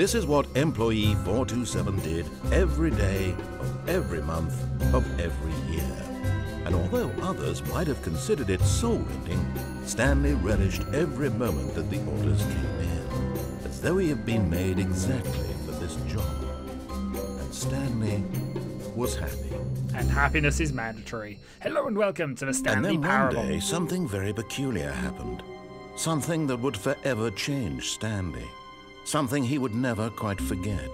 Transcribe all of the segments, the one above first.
This is what employee 427 did every day of every month of every year. And although others might have considered it soul-rending, Stanley relished every moment that the orders came in, as though he had been made exactly for this job. And Stanley was happy. And happiness is mandatory. Hello and welcome to the Stanley And then one Parable. day, something very peculiar happened. Something that would forever change Stanley. Something he would never quite forget.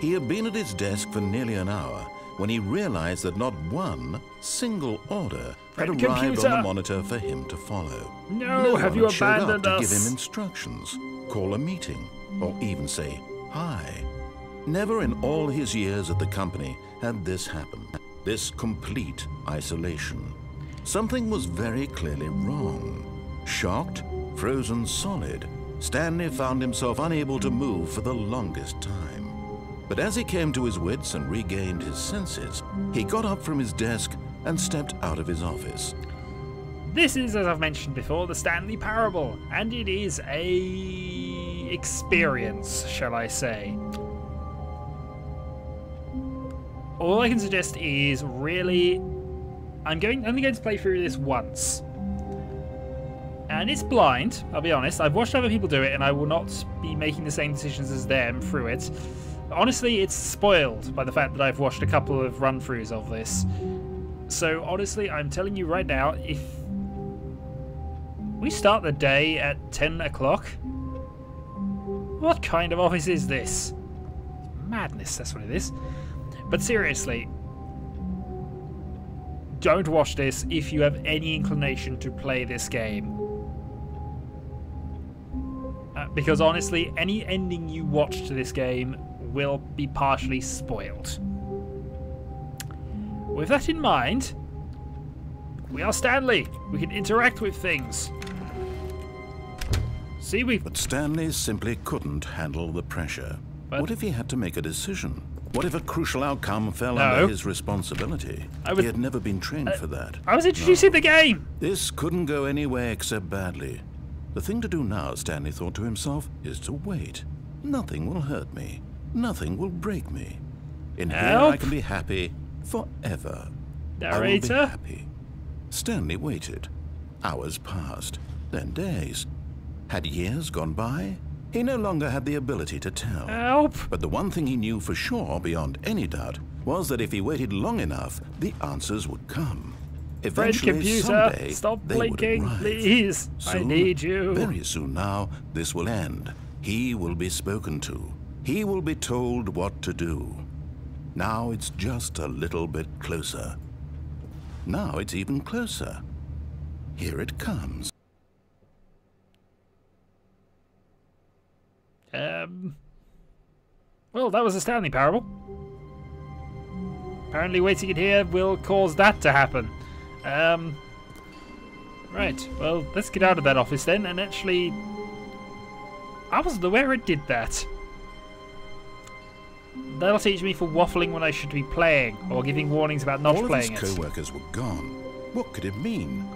He had been at his desk for nearly an hour when he realized that not one single order had Friend arrived on the monitor for him to follow. No, have one you had showed up abandoned to give him instructions, call a meeting, or even say hi. Never in all his years at the company had this happened. This complete isolation. Something was very clearly wrong. Shocked, frozen solid, Stanley found himself unable to move for the longest time. But as he came to his wits and regained his senses, he got up from his desk and stepped out of his office. This is, as I've mentioned before, the Stanley Parable, and it is a experience, shall I say. All I can suggest is really, I'm going only going to play through this once, and it's blind. I'll be honest. I've watched other people do it, and I will not be making the same decisions as them through it. Honestly, it's spoiled by the fact that I've watched a couple of run-throughs of this. So honestly, I'm telling you right now, if we start the day at 10 o'clock, what kind of office is this? Madness, that's what it is. But seriously, don't watch this if you have any inclination to play this game. Uh, because honestly, any ending you watch to this game will be partially spoiled. With that in mind, we are Stanley. We can interact with things. See, we've But Stanley simply couldn't handle the pressure. But- What if he had to make a decision? What if a crucial outcome fell No. under his responsibility? Was- He had never been trained for that. I was introducing the game. This couldn't go any way except badly. The thing to do now, Stanley thought to himself, is to wait. Nothing will hurt me. Nothing will break me. In here I can be happy forever. I will be happy. Stanley waited. Hours passed, then days. Had years gone by? He no longer had the ability to tell. Help. But the one thing he knew for sure, beyond any doubt, was that if he waited long enough, the answers would come. Friend computer, someday, stop blinking, please. I need you. Very soon now, this will end. He will be spoken to. He will be told what to do. Now it's just a little bit closer. Now it's even closer. Here it comes. Um. Well, that was a Stanley Parable. Apparently, waiting in here will cause that to happen. Um. Right. Well, let's get out of that office then, and actually, I wasn't aware it did that. That'll teach me for waffling when I should be playing, or giving warnings about not All of playing his it. co-workers were gone. What could it mean?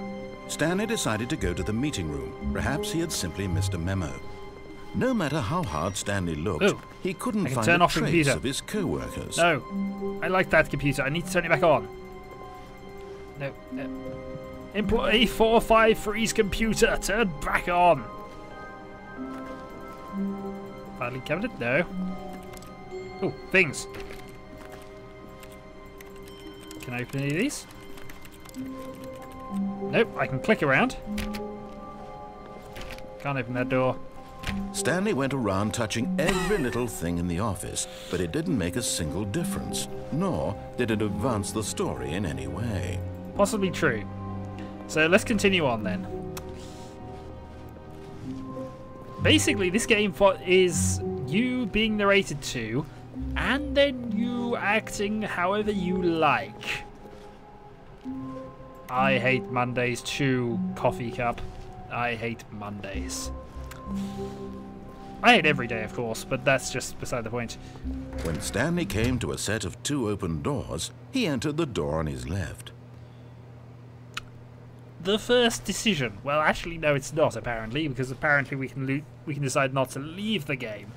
Stanley decided to go to the meeting room. Perhaps he had simply missed a memo. No matter how hard Stanley looked, Ooh, he couldn't find turn a off the trace computer. of his co-workers. No, I like that computer. I need to turn it back on. No, no. Employee 453's computer, turn back on. Filing cabinet? No. Oh, things. Can I open any of these? Nope, I can click around. Can't open that door. Stanley went around touching every little thing in the office, but it didn't make a single difference, nor did it advance the story in any way. Possibly true. So let's continue on then. Basically, this game is you being narrated to and then you acting however you like. I hate Mondays too, coffee cup. I hate Mondays. I hate every day, of course, but that's just beside the point. When Stanley came to a set of two open doors, he entered the door on his left. The first decision. Well, actually, no, it's not apparently, because apparently we can we can decide not to leave the game.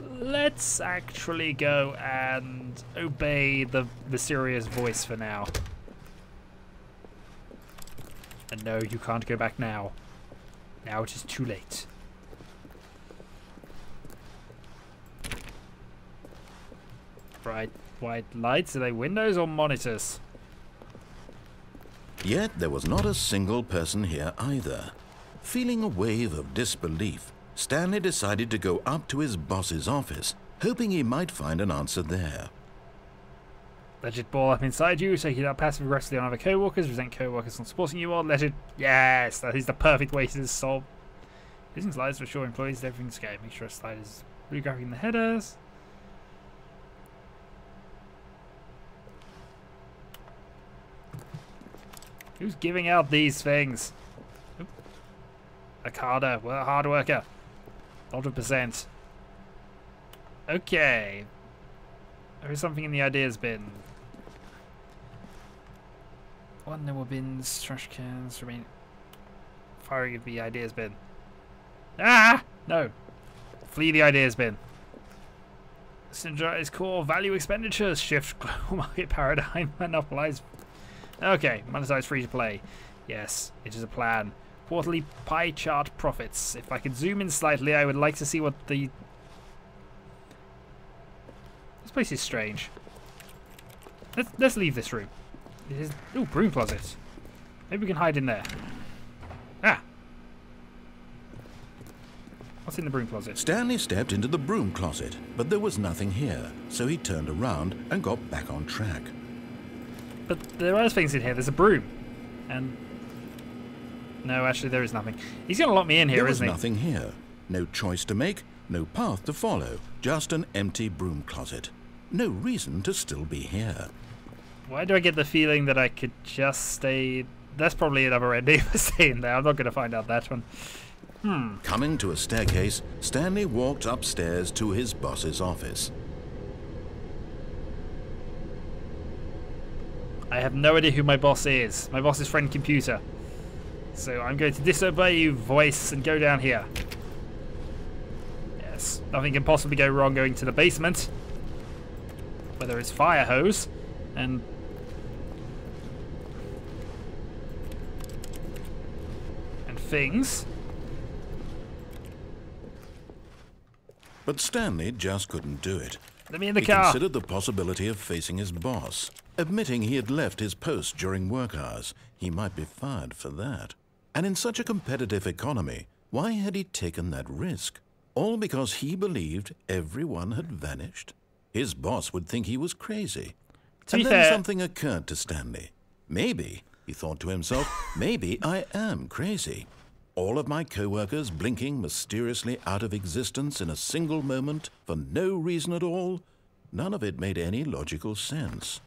Let's actually go and obey the mysterious voice for now. And no, you can't go back now. Now it is too late. Bright white lights, are they windows or monitors? Yet there was not a single person here either. Feeling a wave of disbelief, Stanley decided to go up to his boss's office, hoping he might find an answer there. Let it ball up inside you, take it out passive aggressively on other co-workers, resent co-workers not supporting you, or let it... Yes, that is the perfect way to solve... Using slides to assure employees everything's okay. Make sure a slide is regraphing the headers. Who's giving out these things? Oop. A carder, well, a hard worker. 100%. Okay. There is something in the ideas bin. One there were bins, trash cans, remain firing of the ideas bin. Ah! No. Flee the ideas bin. Synergize core value expenditures, shift global market paradigm, monopolize. Okay, monetize free to play. Yes, it is a plan. Quarterly pie chart profits. If I could zoom in slightly, I would like to see what the... This place is strange. Let's, let's leave this room. It is... Ooh, broom closet. Maybe we can hide in there. Ah! What's in the broom closet? Stanley stepped into the broom closet, but there was nothing here, so he turned around and got back on track. But there are things in here. There's a broom. And no, actually, there is nothing. He's going to lock me in here, there isn't he? nothing here. No choice to make, no path to follow, just an empty broom closet. No reason to still be here. Why do I get the feeling that I could just stay... That's probably another ending for staying there. I'm not going to find out that one. Hmm. Coming to a staircase, Stanley walked upstairs to his boss's office. I have no idea who my boss is. My boss is friend computer. So I'm going to disobey you, voice, and go down here. Yes, nothing can possibly go wrong going to the basement. Where there is fire hose and and things. But Stanley just couldn't do it. Let me in the he car. considered the possibility of facing his boss. Admitting he had left his post during work hours, he might be fired for that. And in such a competitive economy, why had he taken that risk? All because he believed everyone had vanished? His boss would think he was crazy. To and then fair- something occurred to Stanley. Maybe, he thought to himself, maybe I am crazy. All of my co-workers blinking mysteriously out of existence in a single moment for no reason at all? None of it made any logical sense.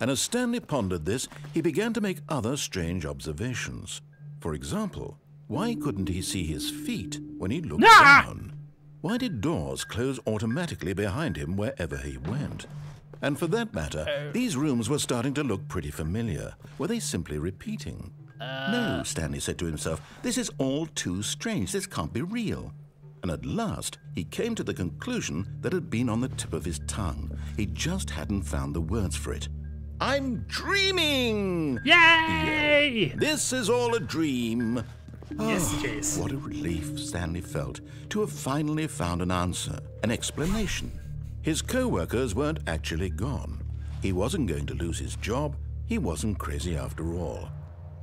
And as Stanley pondered this, he began to make other strange observations. For example, why couldn't he see his feet when he looked down? Why did doors close automatically behind him wherever he went? And for that matter, uh. these rooms were starting to look pretty familiar. Were they simply repeating? Uh. no, Stanley said to himself, this is all too strange. This can't be real. And at last, he came to the conclusion that had been on the tip of his tongue. He just hadn't found the words for it. I'm dreaming! Yay! This is all a dream. Yes, it is. What a relief Stanley felt to have finally found an answer, an explanation. His co-workers weren't actually gone. He wasn't going to lose his job. He wasn't crazy after all.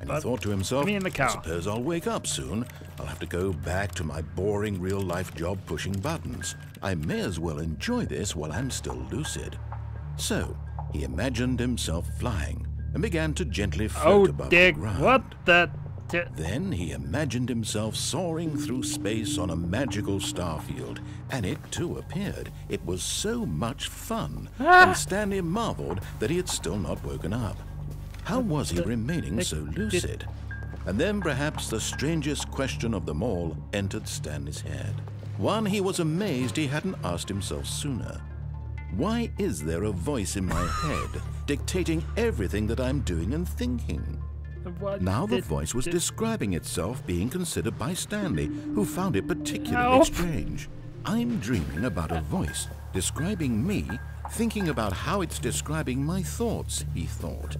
And he thought to himself, me in the car." I suppose I'll wake up soon. I'll have to go back to my boring real-life job pushing buttons. I may as well enjoy this while I'm still lucid. So, he imagined himself flying and began to gently float Oh, above dear. the ground. What the? Then he imagined himself soaring through space on a magical starfield, and it too appeared. It was so much fun, Ah! and Stanley marveled that he had still not woken up. How was he remaining so lucid? And then perhaps the strangest question of them all entered Stanley's head. One he was amazed he hadn't asked himself sooner. Why is there a voice in my head dictating everything that I'm doing and thinking? what Now the voice was describing itself being considered by Stanley, who found it particularly Help. strange. I'm dreaming about a voice describing me, thinking about how it's describing my thoughts, he thought.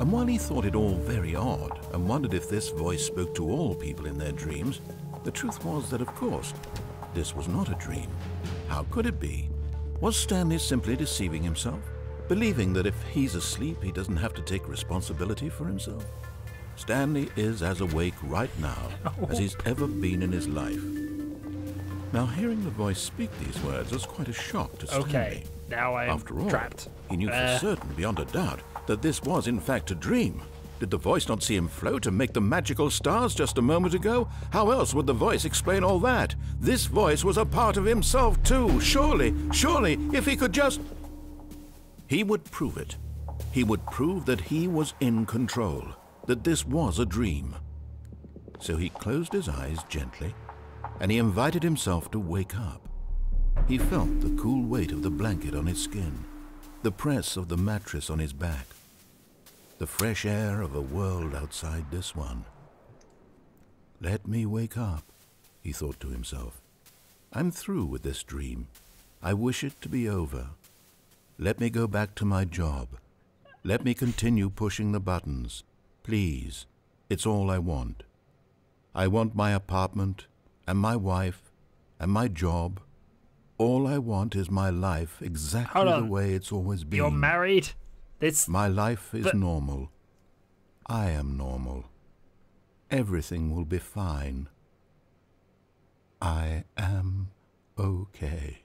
And while he thought it all very odd and wondered if this voice spoke to all people in their dreams, the truth was that, of course, this was not a dream. How could it be? Was Stanley simply deceiving himself? Believing that if he's asleep, he doesn't have to take responsibility for himself? Stanley is as awake right now as he's ever been in his life. Now, hearing the voice speak these words was quite a shock to Stanley. Okay, now I'm After all, trapped. he knew for Uh, certain, beyond a doubt, that this was in fact a dream. Did the voice not see him float and make the magical stars just a moment ago? How else would the voice explain all that? This voice was a part of himself too. Surely, surely, if he could just. He would prove it. He would prove that he was in control, that this was a dream. So he closed his eyes gently, and he invited himself to wake up. He felt the cool weight of the blanket on his skin, the press of the mattress on his back, the fresh air of a world outside this one. Let me wake up, he thought to himself. I'm through with this dream. I wish it to be over. Let me go back to my job. Let me continue pushing the buttons. Please, it's all I want. I want my apartment and my wife and my job. All I want is my life exactly the way it's always been. You're married? This My life is But- normal. I am normal. Everything will be fine. I am okay.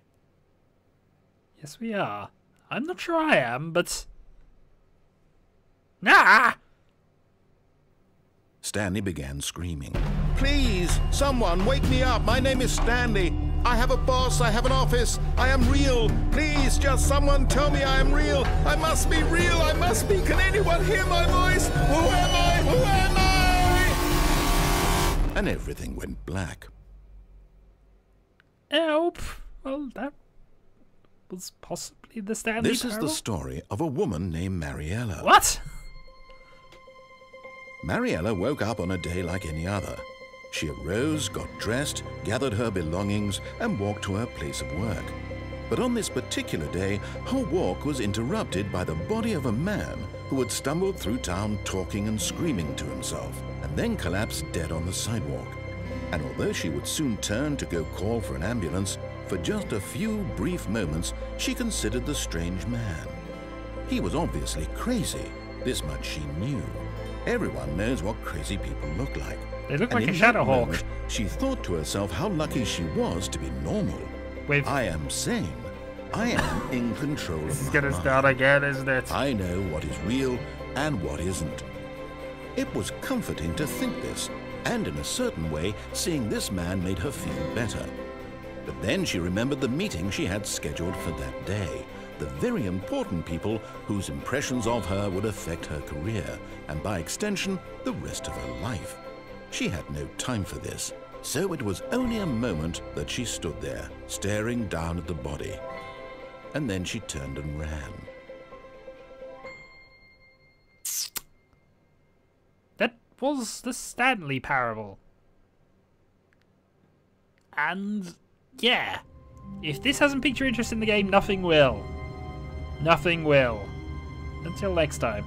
Yes we are. I'm not sure I am, but Nah! Stanley began screaming. Please, someone, wake me up. My name is Stanley. I have a boss. I have an office. I am real. Please, just someone tell me I am real. I must be real. I must be. Can anyone hear my voice? Who am I? Who am I? And everything went black. Help! Well that was possibly the Stanley This is the story of a woman named Mariella. What? Mariella woke up on a day like any other. She arose, got dressed, gathered her belongings, and walked to her place of work. But on this particular day, her walk was interrupted by the body of a man who had stumbled through town talking and screaming to himself, and then collapsed dead on the sidewalk. And although she would soon turn to go call for an ambulance, for just a few brief moments she considered the strange man. He was obviously crazy. This much she knew. Everyone knows what crazy people look like. They look And like a shadow hawk. moment, She thought to herself how lucky she was to be normal. I am sane. I am in control this of is gonna mind. start again, isn't it? I know what is real and what isn't. It was comforting to think this, and in a certain way, seeing this man made her feel better. But then she remembered the meeting she had scheduled for that day, the very important people whose impressions of her would affect her career, and by extension, the rest of her life. She had no time for this, so it was only a moment that she stood there, staring down at the body. And then she turned and ran. That was the Stanley parable. And yeah, if this hasn't piqued your interest in the game, nothing will. Nothing will. Until next time.